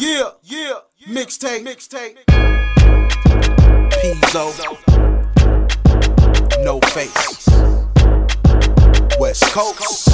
Yeah, yeah, mixtape, mixtape. Pizzo, No-Face. West Coast,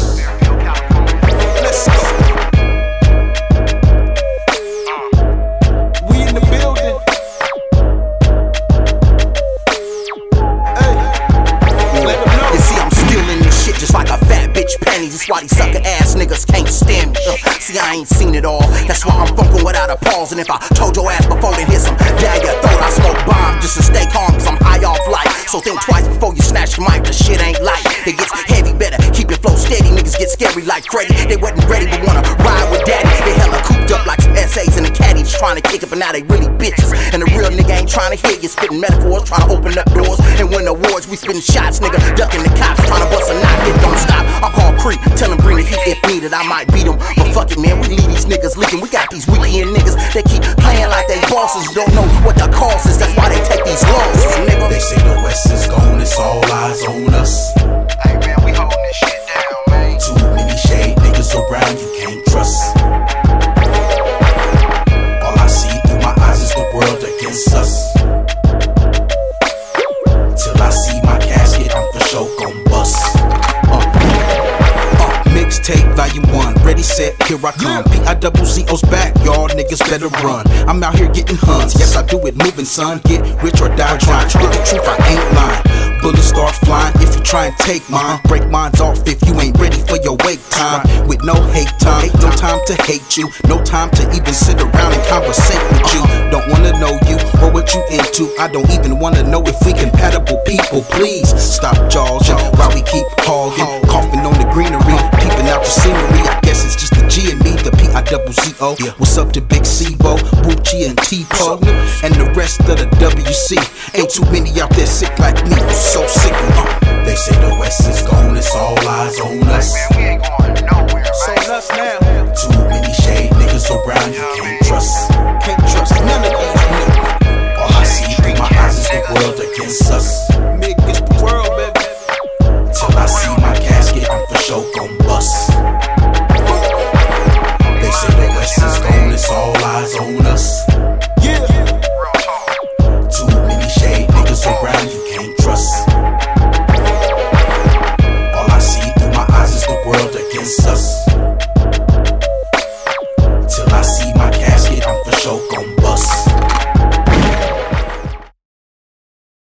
why these sucker ass niggas can't stand me. Uh, see, I ain't seen it all. That's why I'm fucking without a pause. And if I told your ass before, then hit some dagger throat. I smoke bomb just to stay calm, cause I'm high off life. So think twice before you snatch the mic. The shit ain't light. It gets heavy, better keep your flow steady. Niggas get scary like Freddy. They wasn't ready, but wanna ride with daddy. They hella cooped up like some essays in a caddy. Trying to kick it, but now they really bitches. And the real nigga ain't trying to hear you spitting metaphors, trying to open up doors and win awards. We spitting shots, nigga, ducking the cops, trying to bust a knot. It don't stop. I call creep, tell them bring the heat if needed. I might beat them, but fuck it, man. We leave these niggas leaking. We got these weekend niggas that keep playing like they bosses. Don't know what the cost Mixtape volume one, ready, set, here I come. P I double Z O's back, y'all niggas better run. I'm out here getting huns. yes I do it moving, son. Get rich or die trying. Spit the truth, I ain't lying. Bullets start flying if you try and take mine. Break mines off if you ain't ready for your wake time. With no hate time, no time to hate you, no time to even sit around and conversate with you. Don't wanna know you or what you into. I don't even wanna know if we compatible people. Please stop jogging while we keep hogging, beautiful scenery. I guess it's just the G and me, the P I double Z O. Yeah. What's up to Big Sebo, Bucci and T Pug, and the rest of the WC? Ain't too many out there sick like me. I'm so sick. Uh. They say the West is gone. It's all eyes on us. Man, we ain't going nowhere. Right? So us now. Too many shade niggas around. You can't trust. Can't trust none of them. All I see through my eyes is the world against us. Niggas, the world, baby. Till I see my casket, I'm for sure gon'